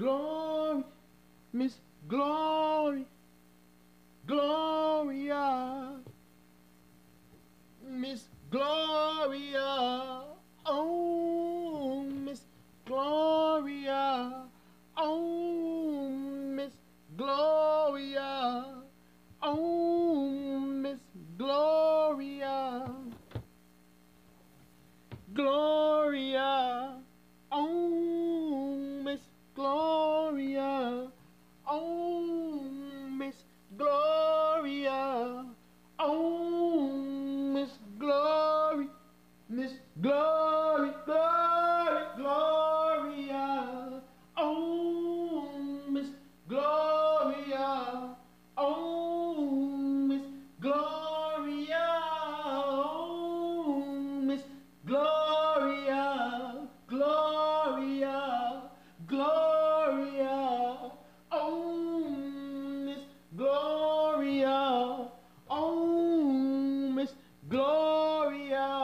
Glory. Miss Glory. Gloria. Miss Gloria. Oh, Miss Gloria. Oh, Miss Gloria. Oh, Miss Gloria. Gloria. Glory, Glory, Gloria. Oh, Miss Gloria. Oh, Miss Gloria. Oh, Miss Gloria. Gloria. Gloria. Oh, Miss Gloria. Oh, Miss Gloria.